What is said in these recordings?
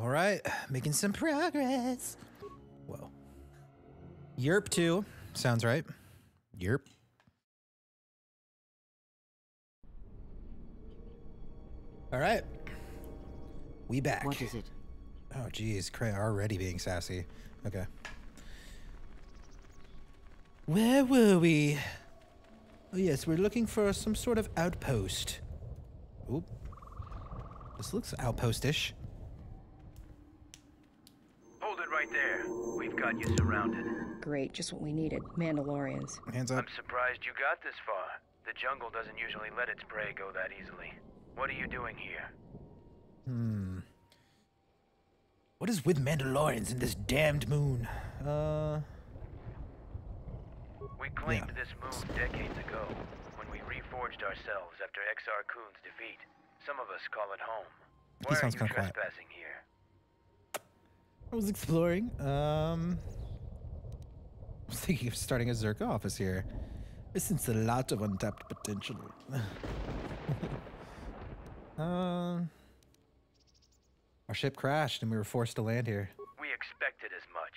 All right, making some progress. Whoa. Yerp 2. Sounds right. Yerp. All right. We back. What is it? Oh, geez. Kreia already being sassy. Okay. Where were we? Oh, yes, we're looking for some sort of outpost. Oop. This looks outpostish. Hold it right there. We've got you surrounded. Great, just what we needed. Mandalorians. Hands up. I'm surprised you got this far. The jungle doesn't usually let its prey go that easily. What are you doing here? Hmm. What is with Mandalorians in this damned moon? Uh. We claimed Yeah. this moon decades ago, when we reforged ourselves after Exar Kun's defeat. Some of us call it home. He Why are you kinda quiet. trespassing here? I was exploring. Um. I was thinking of starting a Czerka office here. I sense a lot of untapped potential. um. Our ship crashed and we were forced to land here. We expected as much.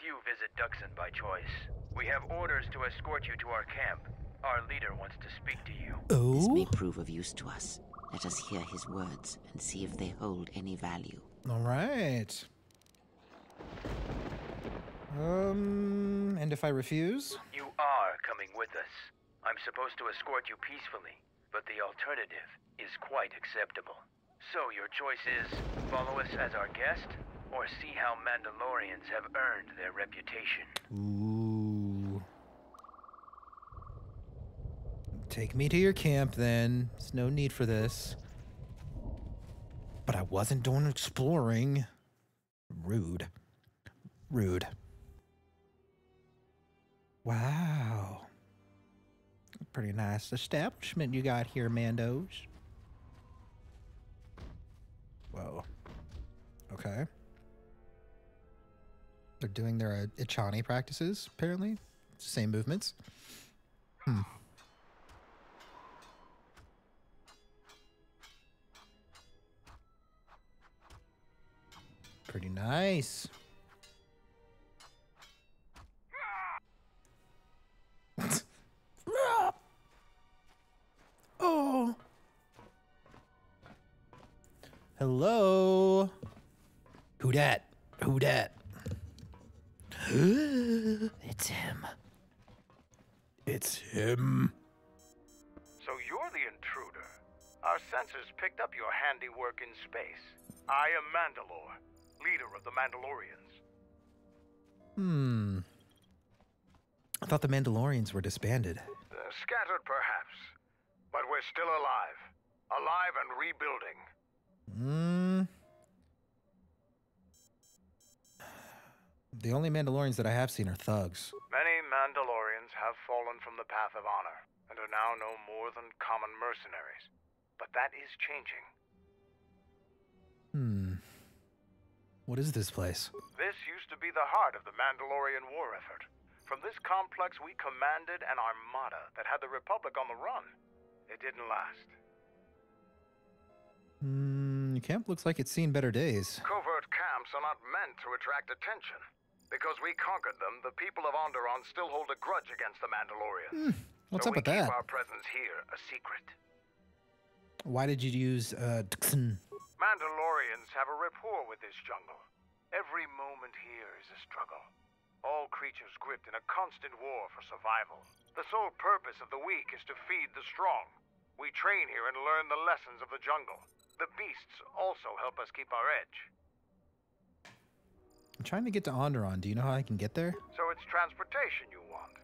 Few visit Dxun by choice. We have orders to escort you to our camp. Our leader wants to speak to you. Oh? This may Oh. prove of use to us. Let us hear his words and see if they hold any value. All right. Um. And if I refuse? You are coming with us. I'm supposed to escort you peacefully, but the alternative is quite acceptable. So your choice is follow us as our guest, or see how Mandalorians have earned their reputation. Ooh. Take me to your camp then. There's no need for this. But I wasn't doing exploring. Rude. Rude. Wow. Pretty nice establishment you got here, Mandos. Whoa. Okay. They're doing their uh, Echani practices, apparently. Same movements. Hmm. Pretty nice. Hello. Who dat? Who dat? it's him. It's him. So you're the intruder. Our sensors picked up your handiwork in space. I am Mandalore, leader of the Mandalorians. Hmm. I thought the Mandalorians were disbanded. Uh, scattered, perhaps, but we're still alive. Alive and rebuilding. Hmm. The only Mandalorians that I have seen are thugs. Many Mandalorians have fallen from the path of honor and are now no more than common mercenaries. But that is changing. Hmm. What is this place? This used to be the heart of the Mandalorian war effort. From this complex, we commanded an armada that had the Republic on the run. It didn't last. Your camp looks like it's seen better days. Covert camps are not meant to attract attention. Because we conquered them, the people of Onderon still hold a grudge against the Mandalorians. Hmm. What's so up with that? our presence here a secret. Why did you use uh Dxun? Mandalorians have a rapport with this jungle. Every moment here is a struggle. All creatures gripped in a constant war for survival. The sole purpose of the weak is to feed the strong. We train here and learn the lessons of the jungle. The beasts also help us keep our edge. I'm trying to get to Onderon. Do you know how I can get there? So it's transportation you want.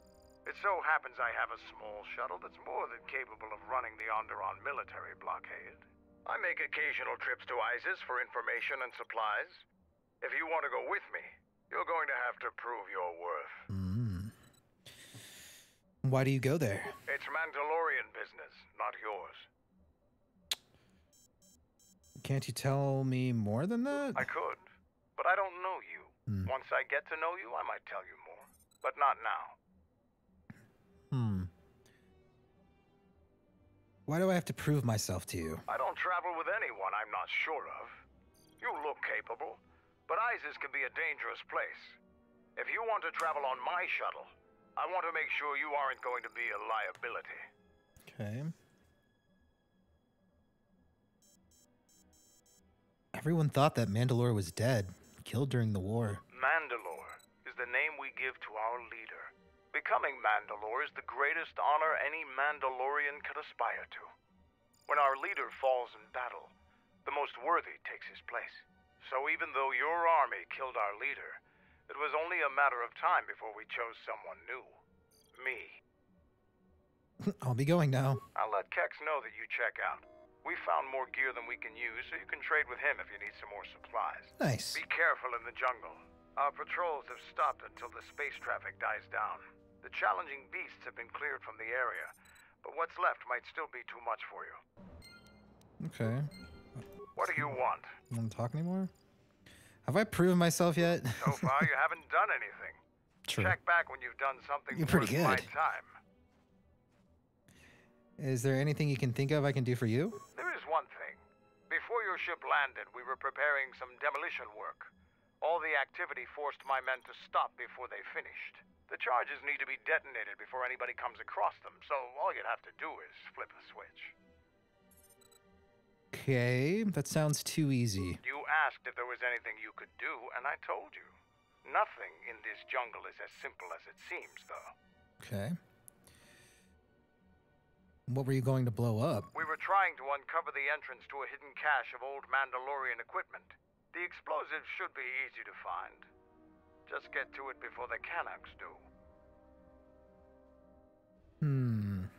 It so happens I have a small shuttle that's more than capable of running the Onderon military blockade. I make occasional trips to Iziz for information and supplies. If you want to go with me, you're going to have to prove your worth. Hmm. Why do you go there? It's Mandalorian business, not yours. Can't you tell me more than that? I could, but I don't know you. Hmm. Once I get to know you, I might tell you more. But not now. Hmm. Why do I have to prove myself to you? I don't travel with anyone I'm not sure of. You look capable. capable, but Iziz can be a dangerous place. If you want to travel on my shuttle, I want to make sure you aren't going to be a liability. Okay. Everyone thought that Mandalore was dead, killed during the war. Mandalore is the name we give to our leader. Becoming Mandalore is the greatest honor any Mandalorian could aspire to. When our leader falls in battle, the most worthy takes his place. So even though your army killed our leader, it was only a matter of time before we chose someone new. Me. I'll be going now. I'll let Kex know that you check out. We found more gear than we can use, so you can trade with him if you need some more supplies. Nice. Be careful in the jungle. Our patrols have stopped until the space traffic dies down. The challenging beasts have been cleared from the area, but what's left might still be too much for you. Okay. What do you want? Want to talk anymore? Have I proven myself yet? So far, you haven't done anything. True. Check back when you've done something You're pretty worth my good. time. Is there anything you can think of I can do for you? There is one thing. Before your ship landed, we were preparing some demolition work. All the activity forced my men to stop before they finished. The charges need to be detonated before anybody comes across them, so all you'd have to do is flip a switch. Okay, that sounds too easy. You asked if there was anything you could do, and I told you. Nothing in this jungle is as simple as it seems, though. Okay. What were you going to blow up? We were trying to uncover the entrance to a hidden cache of old Mandalorian equipment. The explosives should be easy to find. Just get to it before the Cannoks do. Hmm.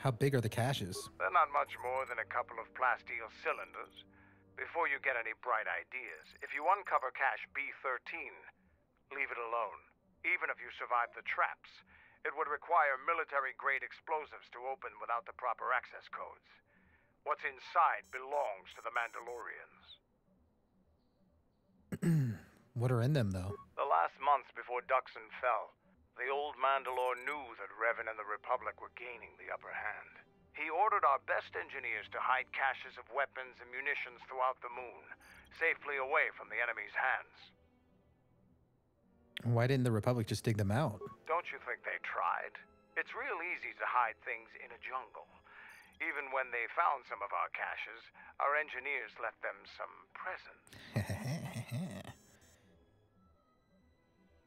How big are the caches? They're not much more than a couple of plasteel cylinders. Before you get any bright ideas, if you uncover cache B13, leave it alone. Even if you survive the traps, it would require military-grade explosives to open without the proper access codes. What's inside belongs to the Mandalorians. What are in them, though? The last months before Dxun fell, the old Mandalore knew that Revan and the Republic were gaining the upper hand. He ordered our best engineers to hide caches of weapons and munitions throughout the moon, safely away from the enemy's hands. Why didn't the Republic just dig them out? Don't you think they tried? It's real easy to hide things in a jungle. Even when they found some of our caches, our engineers left them some presents.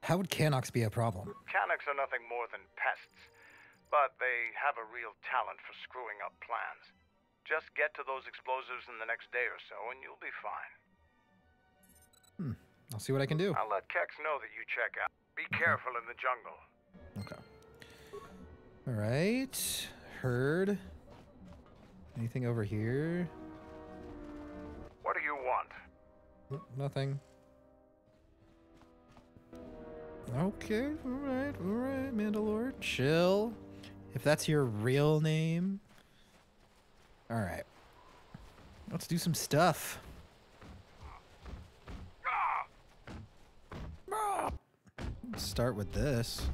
How would Cannoks be a problem? Cannoks are nothing more than pests, but they have a real talent for screwing up plans. Just get to those explosives in the next day or so, and you'll be fine. I'll see what I can do. I'll let Kex know that you check out. Be careful in the jungle. Okay. All right. Heard. Anything over here? What do you want? Nothing. Okay, alright, alright, Mandalore. Chill. If that's your real name. Alright. Let's do some stuff. Let's start with this.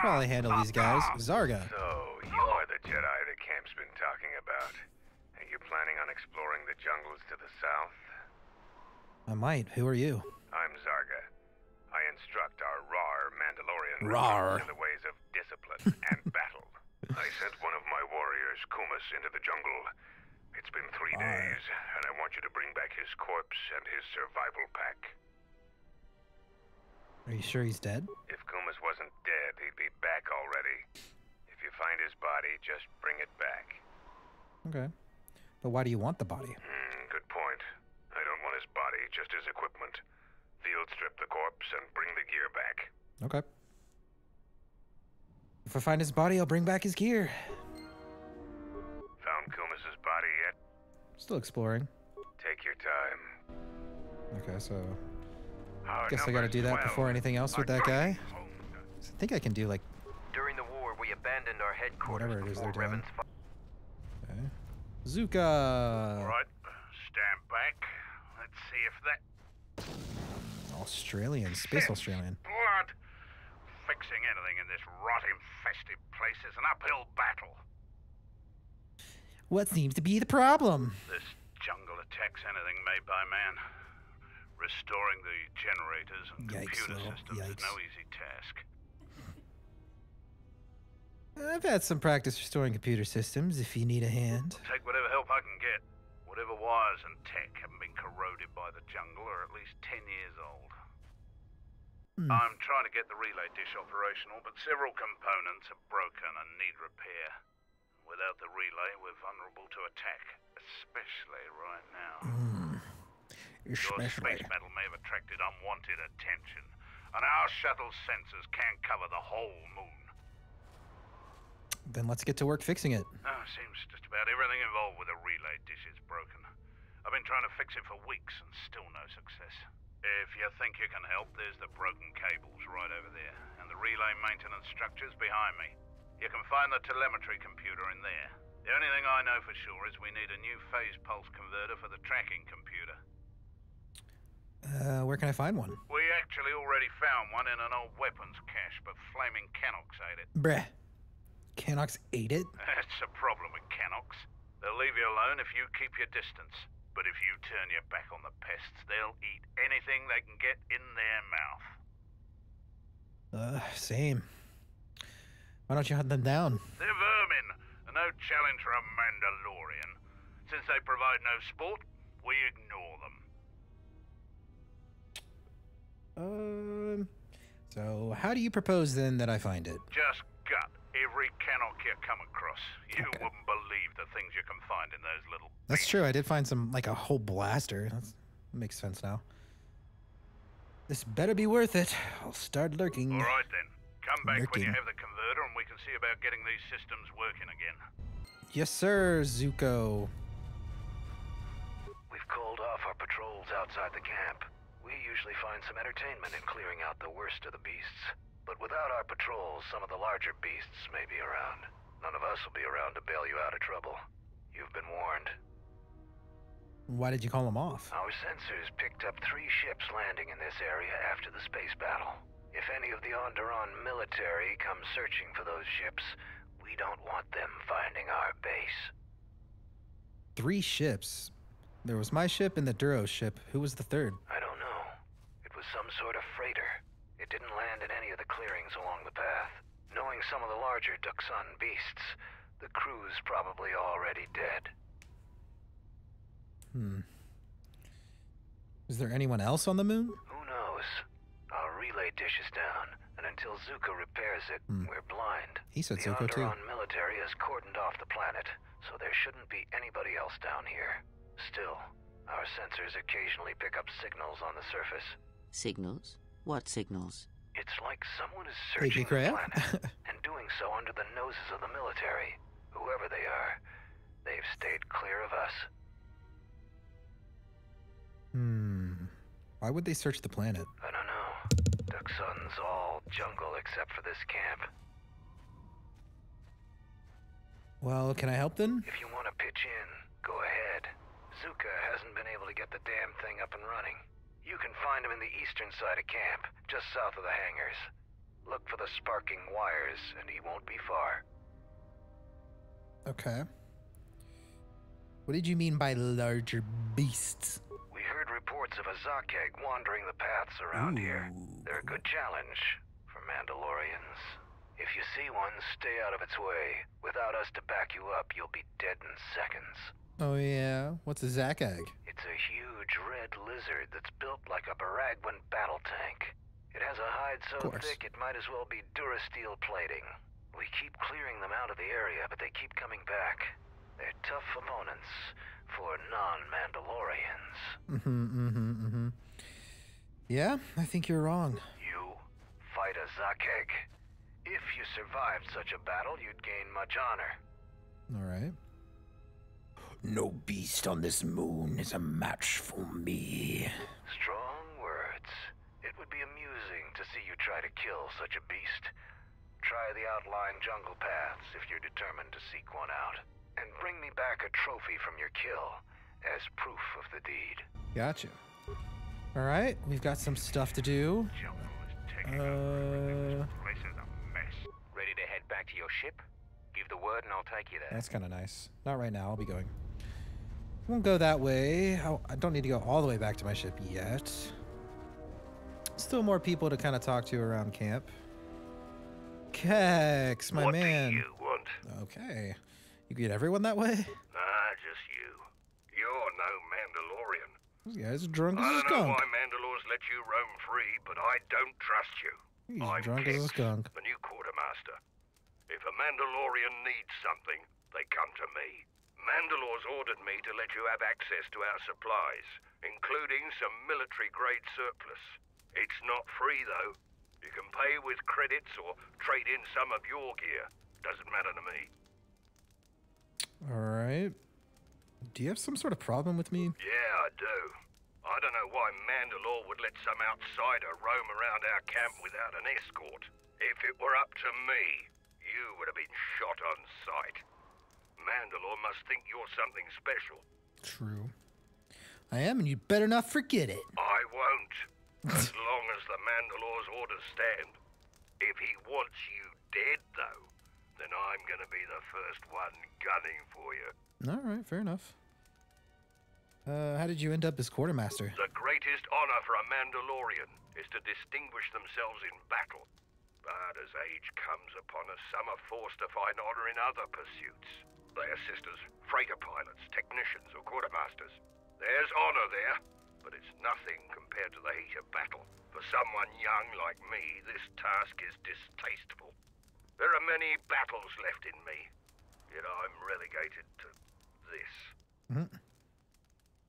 Probably handle these guys. Zarga. So, you are the Jedi the camp's been talking about. Are you planning on exploring the jungles to the south? I might. Who are you? I'm Zarga. I instruct our Rar Mandalorian Rar. in the ways of discipline and battle. I sent one of my warriors, Kumas, into the jungle. It's been three Rar. days, and I want you to bring back his corpse and his survival pack. Are you sure he's dead? If Kumas wasn't dead, he'd be back already. If you find his body, just bring it back. Okay. But why do you want the body? Hmm, good point. I don't want his body, just his equipment. Field strip the corpse and bring the gear back. Okay. If I find his body, I'll bring back his gear. Found Kumas's body yet? Still exploring. Take your time. Okay, so Our guess I gotta do that before anything else with that guy. I think I can do like During the war, we abandoned our headquarters Whatever it is before they're doing. Okay. Zuka. All right, stand back. Let's see if that Australian, space Australian. blood. Fixing anything in this rot-infested place is an uphill battle. What seems to be the problem? This jungle attacks anything made by man. Restoring the generators and Yikes, computer Will. systems is no easy task. I've had some practice restoring computer systems if you need a hand. Take whatever help I can get. Whatever wires and tech haven't been corroded by the jungle are at least 10 years old. Hmm. I'm trying to get the relay dish operational, but several components are broken and need repair. Without the relay, we're vulnerable to attack, especially right now. Hmm. Your Especially. space metal may have attracted unwanted attention, and our shuttle's sensors can't cover the whole moon. Then let's get to work fixing it. Oh, seems just about everything involved with a relay dish is broken. I've been trying to fix it for weeks and still no success. If you think you can help, there's the broken cables right over there, and the relay maintenance structures behind me. You can find the telemetry computer in there. The only thing I know for sure is we need a new phase pulse converter for the tracking computer. Uh, where can I find one? We actually already found one in an old weapons cache, but Flaming Cannoks ate it. Bruh. Cannoks ate it? That's a problem with Cannoks. They'll leave you alone if you keep your distance. But if you turn your back on the pests, they'll eat anything they can get in their mouth. Uh, same. Why don't you hunt them down? They're vermin, and no challenge for a Mandalorian. Since they provide no sport, we ignore them. Um. So, how do you propose then that I find it? Just gut every Cannoks you come across. You Okay. wouldn't believe the things you can find in those little... That's true. I did find some, like a whole blaster. That's, makes sense now. This better be worth it. I'll start lurking. All right then. Come back when you have the converter and we can see about getting these systems working again. Yes, sir, Zuko. We've called off our patrols outside the camp. We usually find some entertainment in clearing out the worst of the beasts. But without our patrols, some of the larger beasts may be around. None of us will be around to bail you out of trouble. You've been warned. Why did you call them off? Our sensors picked up three ships landing in this area after the space battle. If any of the Onderon military come searching for those ships, we don't want them finding our base. Three ships. There was my ship and the Duro ship. Who was the third? I don't know. It was some sort of freighter. It didn't land in any of the clearings along the path. Knowing some of the larger Dxun beasts, the crew's probably already dead. Hmm. Is there anyone else on the moon? Who knows? Our relay dish is down, and until Zuka repairs it, Hmm. we're blind. He said the Zuko too. Onderon military has cordoned off the planet, so there shouldn't be anybody else down here. Still, our sensors occasionally pick up signals on the surface. Signals? What signals? It's like someone is searching the planet and doing so under the noses of the military. Whoever they are, they've stayed clear of us. Hmm. Why would they search the planet? I don't know. Dxun's all jungle except for this camp. Well, can I help then? If you want to pitch in, go ahead. Zuka hasn't been able to get the damn thing up and running. You can find him in the eastern side of camp, just south of the hangars. Look for the sparking wires, and he won't be far. Okay. What did you mean by larger beasts? We heard reports of a Zakkeg wandering the paths around here. They're a good challenge for Mandalorians. If you see one, stay out of its way. Without us to back you up, you'll be dead in seconds. Oh yeah. What's a Zakkeg? It's a huge red lizard that's built like a Baragwin battle tank. It has a hide so thick it might as well be Durasteel plating. We keep clearing them out of the area, but they keep coming back. They're tough opponents for non-Mandalorians. Mm-hmm. Mm-hmm. Mm-hmm. Yeah, I think you're wrong. You fight a Zakkeg. If you survived such a battle, you'd gain much honor. All right. No beast on this moon is a match for me. Strong words. It would be amusing to see you try to kill such a beast. Try the outlying jungle paths if you're determined to seek one out. And bring me back a trophy from your kill as proof of the deed. Gotcha. All right, we've got some stuff to do. Jungle is taking over. Uh, place is a mess. Ready to head back to your ship? Give the word and I'll take you there. that's kind of nice. Not right now. I'll be going. Won't go that way. I don't need to go all the way back to my ship yet. Still more people to kind of talk to around camp. Kex, my what man. do you want? Okay. You get everyone that way? Ah, just you. You're no Mandalorian. This guy's drunk as a skunk. I don't know why Mandalores let you roam free, but I don't trust you. He's I'm drunk as a Kex, skunk. the new quartermaster. If a Mandalorian needs something, they come to me. Mandalore's ordered me to let you have access to our supplies, including some military-grade surplus. It's not free, though. You can pay with credits or trade in some of your gear. Doesn't matter to me. All right. Do you have some sort of problem with me? Yeah, I do. I don't know why Mandalore would let some outsider roam around our camp without an escort. If it were up to me, you would have been shot on sight. Mandalore must think you're something special. True. I am, and you'd better not forget it. I won't. As long as the Mandalore's orders stand. If he wants you dead, though, then I'm gonna be the first one gunning for you. All right, fair enough. Uh, how did you end up as quartermaster? The greatest honor for a Mandalorian is to distinguish themselves in battle. But as age comes upon us, some are forced to find honor in other pursuits. They assist as freighter pilots, technicians, or quartermasters. There's honor there, but it's nothing compared to the heat of battle. For someone young like me, this task is distasteful. There are many battles left in me, yet I'm relegated to this. hmm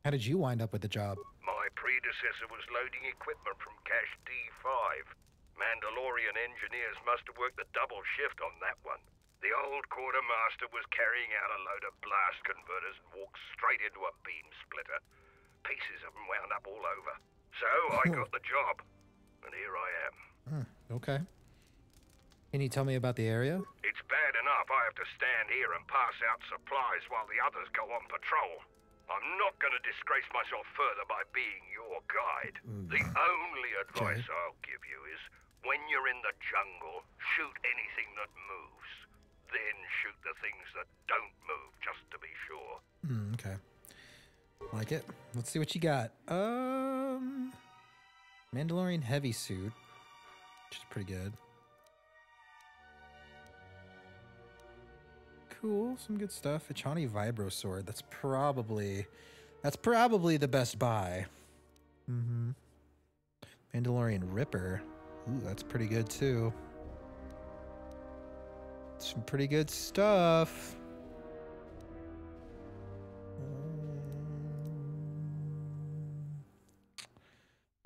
How did you wind up with the job? My predecessor was loading equipment from Cache D5. Mandalorian engineers must have worked the double shift on that one. The old quartermaster was carrying out a load of blast converters and walked straight into a beam splitter. Pieces of them wound up all over. So I got the job, and here I am. Hmm, okay. Can you tell me about the area? It's bad enough I have to stand here and pass out supplies while the others go on patrol. I'm not going to disgrace myself further by being your guide. The only advice I'll give you is when you're in the jungle, shoot anything that moves. Then shoot the things that don't move, just to be sure. Hmm, okay. Like it. Let's see what you got. Um, Mandalorian heavy suit, which is pretty good. Cool, some good stuff. Echani Vibro Sword. That's probably, that's probably the best buy. Mm-hmm. Mandalorian Ripper. Ooh, that's pretty good too. Some pretty good stuff.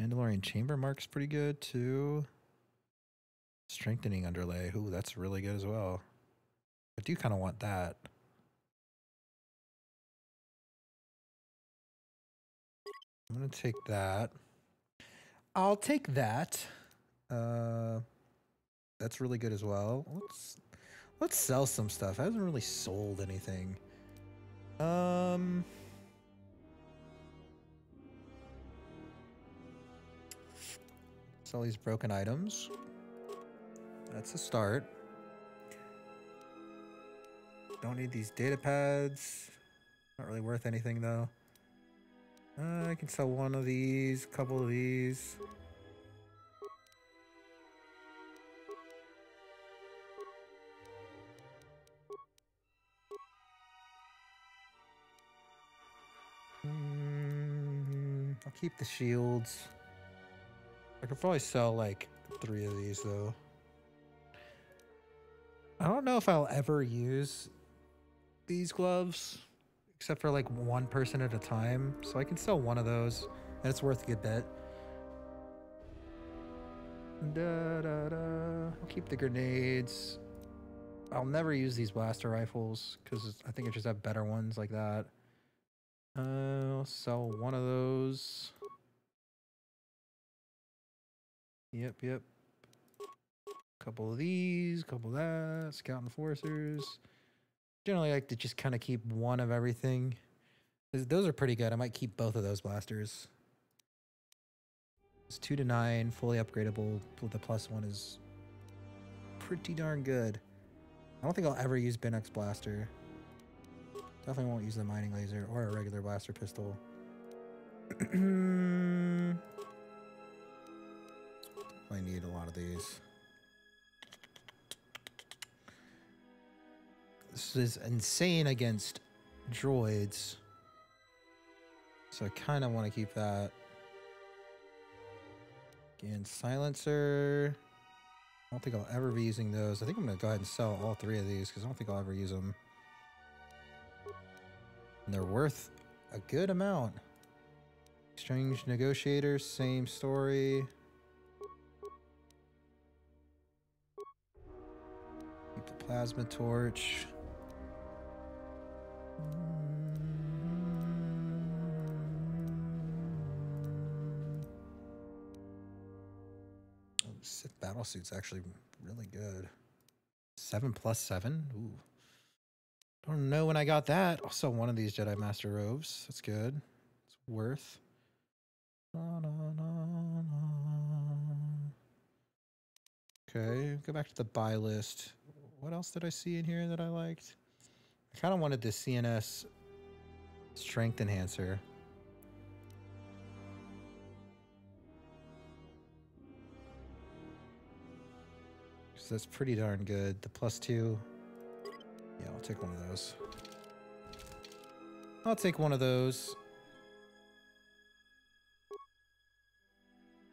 Mandalorian Chamber Mark's pretty good too. Strengthening underlay. Ooh, that's really good as well. I do kind of want that. I'm gonna take that. I'll take that. Uh, that's really good as well. Let's let's sell some stuff. I haven't really sold anything. Um. Sell these broken items. That's a start. Don't need these data pads. Not really worth anything though. Uh, I can sell one of these, a couple of these. I'll keep the shields. I could probably sell like three of these though. I don't know if I'll ever use these gloves except for like one person at a time. So I can sell one of those and it's worth a good bit. Da, da, da. I'll keep the grenades. I'll never use these blaster rifles because I think I just have better ones like that. Uh, I'll sell one of those. Yep, yep. Couple of these, couple of that. Scout enforcers. Generally, I like to just kind of keep one of everything. Those are pretty good. I might keep both of those blasters. It's two to nine, fully upgradable. The plus one is pretty darn good. I don't think I'll ever use Binex Blaster. Definitely won't use the mining laser or a regular blaster pistol. I need a lot of these. This is insane against droids. So I kind of want to keep that. Again, silencer. I don't think I'll ever be using those. I think I'm going to go ahead and sell all three of these because I don't think I'll ever use them. And they're worth a good amount. Exchange negotiator, same story. Keep the plasma torch. Sith battle suit's actually really good. Seven plus seven. Ooh. Don't know when I got that. Also, one of these Jedi Master robes. That's good. It's worth. Na, na, na. Okay, go back to the buy list. What else did I see in here that I liked? I kind of wanted the CNS strength enhancer. 'Cause that's pretty darn good. The plus two. Yeah, I'll take one of those. I'll take one of those.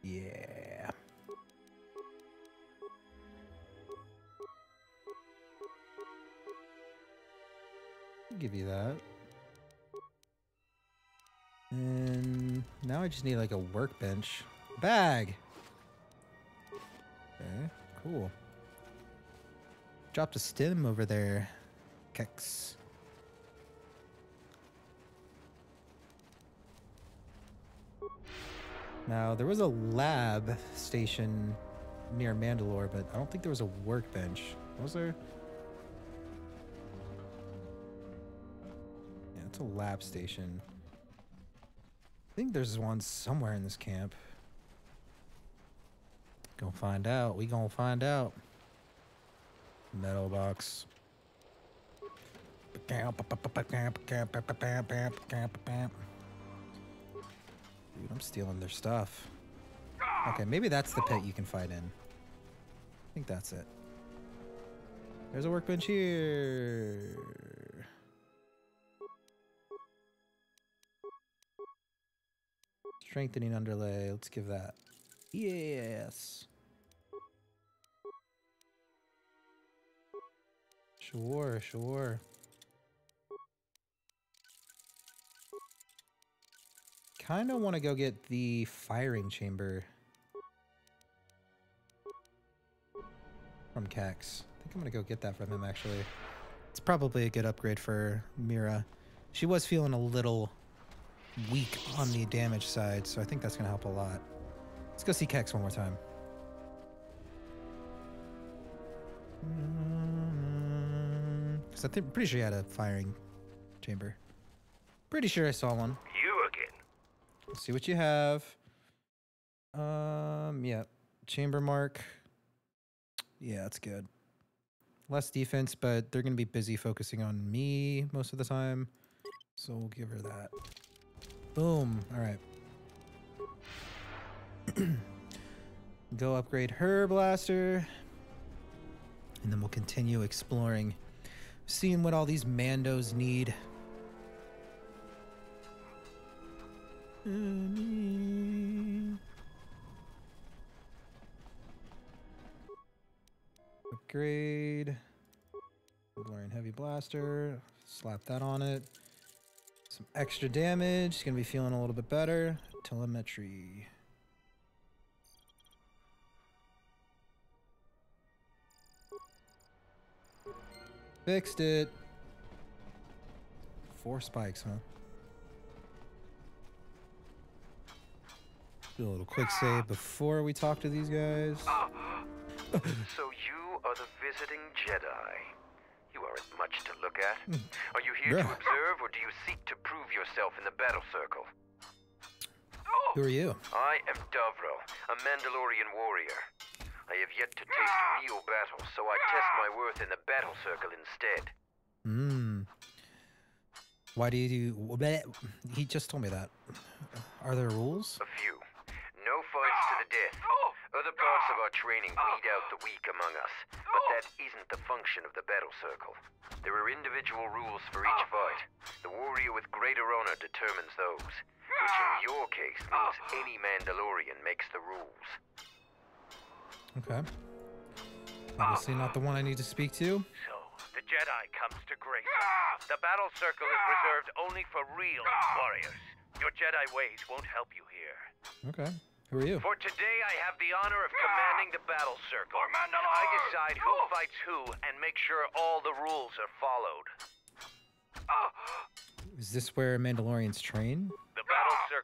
Yeah. I'll give you that. And now I just need like a workbench. Bag! Okay, cool. Dropped a stem over there. Now, there was a lab station near Mandalore, but I don't think there was a workbench. Was there? Yeah, it's a lab station. I think there's one somewhere in this camp. Gonna find out. We gonna find out. Metal box. Dude, I'm stealing their stuff. Okay, maybe that's the pit you can fight in. I think that's it. There's a workbench here. Strengthening underlay. Let's give that. Yes. Sure, sure. I kind of want to go get the firing chamber from Kex. I think I'm going to go get that from him, actually. It's probably a good upgrade for Mira. She was feeling a little weak on the damage side, so I think that's going to help a lot. Let's go see Kex one more time. Mm, because I'm pretty sure he had a firing chamber. Pretty sure I saw one. See what you have. Um, yeah. Chamber mark. Yeah, that's good. Less defense, but they're going to be busy focusing on me most of the time. So we'll give her that. Boom. All right. Go upgrade her blaster. And then we'll continue exploring, seeing what all these Mandos need. Upgrade. Glorian Heavy Blaster. Slap that on it. Some extra damage. It's going to be feeling a little bit better. Telemetry. Fixed it. Four spikes, huh? Do a little quick save before we talk to these guys. So you are the visiting Jedi. You aren't much to look at. Are you here to observe, or do you seek to prove yourself in the battle circle? Who are you? I am Davrel, a Mandalorian warrior. I have yet to taste real battle, so I test my worth in the battle circle instead. Hmm. Why do you do? He just told me that. Are there rules? A few. No fights to the death. Other parts of our training weed out the weak among us, but that isn't the function of the battle circle. There are individual rules for each fight. The warrior with greater honor determines those, which in your case means any Mandalorian makes the rules. Okay. Obviously not the one I need to speak to. So, the Jedi comes to grace. The battle circle is reserved only for real warriors. Your Jedi ways won't help you here. Okay. Who are you? For today, I have the honor of commanding the battle circle. I decide who fights who and make sure all the rules are followed. Is this where Mandalorians train?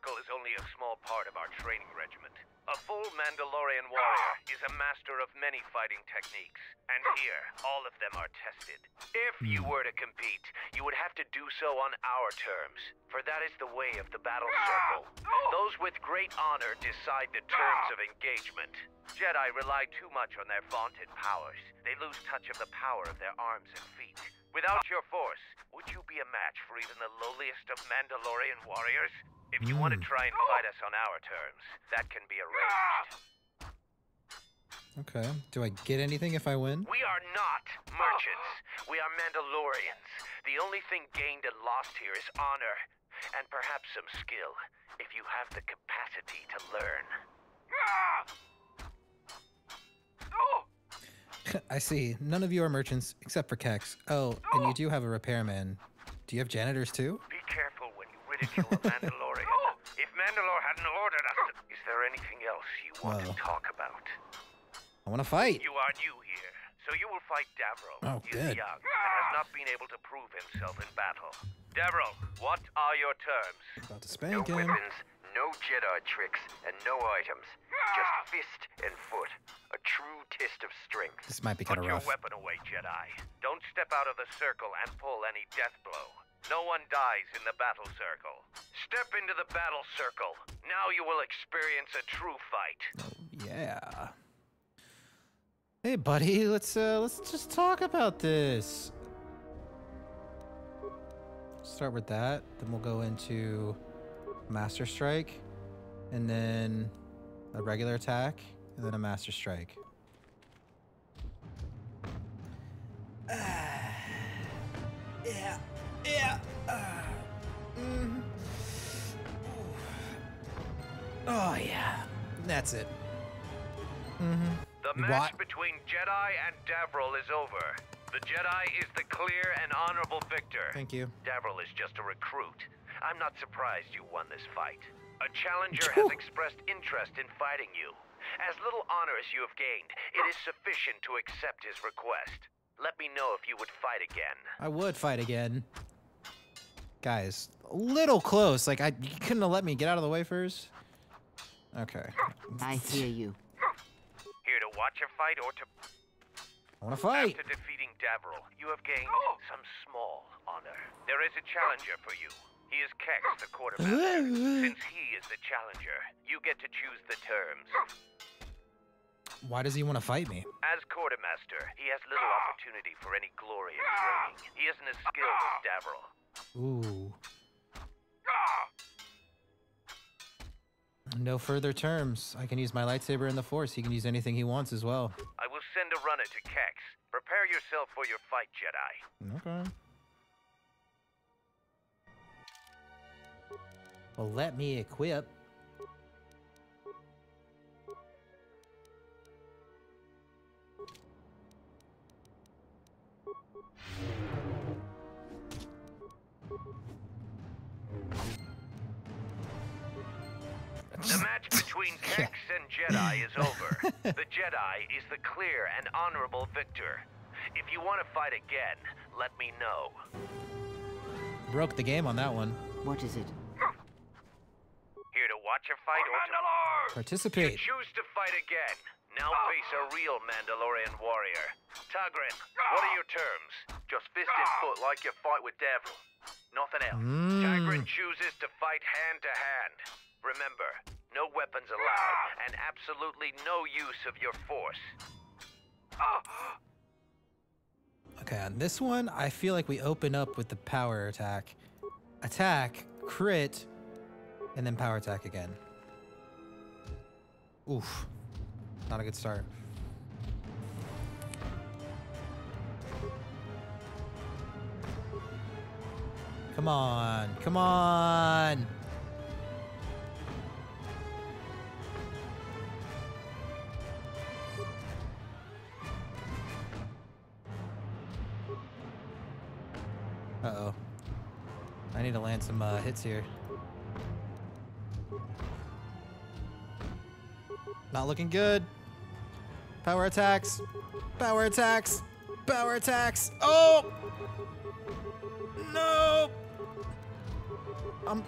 Is only a small part of our training regiment. A full Mandalorian warrior is a master of many fighting techniques, and here, all of them are tested. If you hmm. were to compete, you would have to do so on our terms, for that is the way of the battle circle. Those with great honor decide the terms of engagement. Jedi rely too much on their vaunted powers. They lose touch of the power of their arms and feet. Without your force, would you be a match for even the lowliest of Mandalorian warriors? If you want to hmm. try and fight us on our terms, that can be arranged. Okay. Do I get anything if I win? We are not merchants. We are Mandalorians. The only thing gained and lost here is honor, and perhaps some skill, if you have the capacity to learn. I see. None of you are merchants except for Kex. Oh, and you do have a repairman. Do you have janitors too? Be careful when you ridicule a Mandalorian. If Mandalore hadn't ordered us, to... is there anything else you want Well. to talk about? I want to fight. You are new here, so you will fight Davrel. Oh, he good. is young and has not been able to prove himself in battle. Davrel, what are your terms? About to No him. weapons, no Jedi tricks, and no items. Just fist and foot. A true test of strength. This might be Put kind of your rough. weapon away, Jedi. Don't step out of the circle and pull any death blow. No one dies in the battle circle. Step into the battle circle. Now you will experience a true fight. Yeah. Hey, buddy. Let's uh, let's just talk about this. Start with that. Then we'll go into Master Strike, and then a regular attack, and then a Master Strike. yeah. Yeah. mm. Oh yeah. That's it. Mm-hmm. The What? match between Jedi and Davrel is over. The Jedi is the clear and honorable victor. Thank you. Davrel is just a recruit. I'm not surprised you won this fight. A challenger has expressed interest in fighting you. As little honor as you have gained, it is sufficient to accept his request. Let me know if you would fight again. I would fight again. Guys, a little close. Like I you couldn't have let me get out of the way first. Okay. I hear you. Here to watch a fight or to I wanna fight. After defeating Davrel, you have gained some small honor. There is a challenger for you. He is Kex, the quartermaster. Since he is the challenger, you get to choose the terms. Why does he want to fight me? As quartermaster, he has little opportunity for any glory in training. He isn't as skilled as Davrel. Ooh. No further terms. I can use my lightsaber in the force. He can use anything he wants as well. I will send a runner to Kex. Prepare yourself for your fight, Jedi. Okay. Well, let me equip. Jedi is over. the Jedi is the clear and honorable victor. If you want to fight again, let me know. Broke the game on that one. What is it? Here to watch a fight or to Participate. choose to fight again. Now face a real Mandalorian warrior. Tagrin, what are your terms? Just fist and foot like you fight with Davrel. Nothing else. Mm. Tagrin chooses to fight hand to hand. Remember, no weapons allowed, and absolutely no use of your force. Okay, on this one, I feel like we open up with the power attack. attack, crit, and then power attack again. Oof. Not a good start. Come on. Come on. To land some uh, hits here. Not looking good. Power attacks. Power attacks. Power attacks. Oh! No! Um,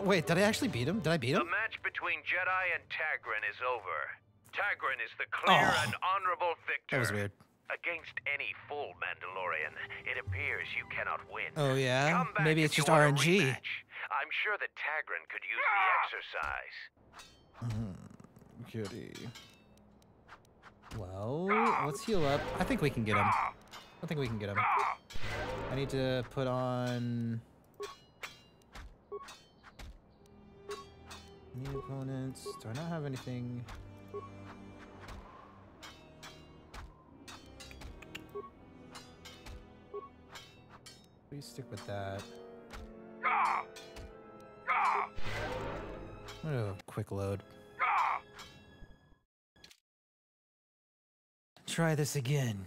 wait, did I actually beat him? Did I beat him? The match between Jedi and Tagrin is over. Tagrin is the clear Oh. and honorable victor. That was weird. Against any full Mandalorian, it appears you cannot win. Oh, yeah? Maybe it's just you want a RNG. I'm sure that Tagrin could use the ah! exercise. Hmm, goody. Well, let's heal up. I think we can get him. I think we can get him. I need to put on... New opponents. Do I not have anything? Please stick with that. I'm gonna do a quick load. Try this again.